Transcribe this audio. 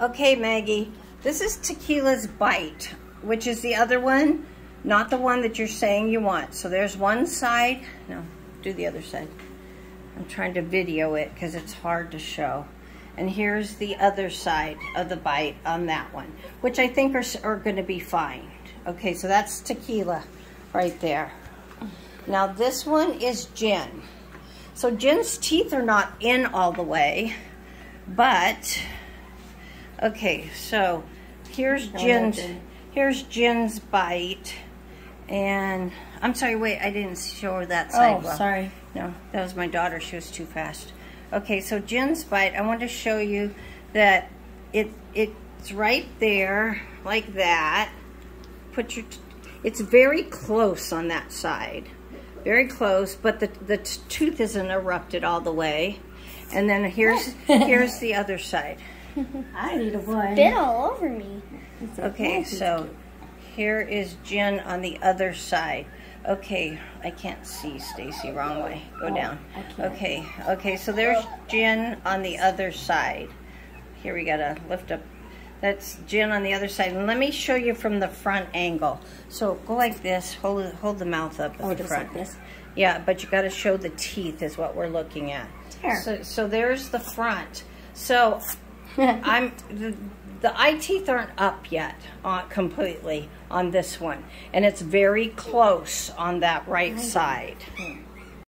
Okay, Maggie, this is Tequila's Bite, which is the other one, not the one that you're saying you want. So there's one side. No, do the other side. I'm trying to video it because it's hard to show. And here's the other side of the bite on that one, which I think are, are going to be fine. Okay, so that's tequila right there. Now this one is gin. So gin's teeth are not in all the way, but Okay, so here's Gin's here's Gin's bite. And I'm sorry, wait, I didn't show her that side. Oh, well. sorry. No, that was my daughter. She was too fast. Okay, so Gin's bite, I want to show you that it it's right there, like that. Put your, it's very close on that side. Very close, but the, the tooth isn't erupted all the way. And then here's here's the other side. I need a one. Bit all over me. Okay, so here is Jen on the other side. Okay, I can't see Stacy. Wrong way. Go oh, down. Okay, okay. So there's Jen on the other side. Here we gotta lift up. That's Jen on the other side. And let me show you from the front angle. So go like this. Hold hold the mouth up. Oh, just front. like this. Yeah, but you got to show the teeth is what we're looking at. So so there's the front. So I'm the, the eye teeth aren't up yet uh, completely on this one, and it's very close on that right side.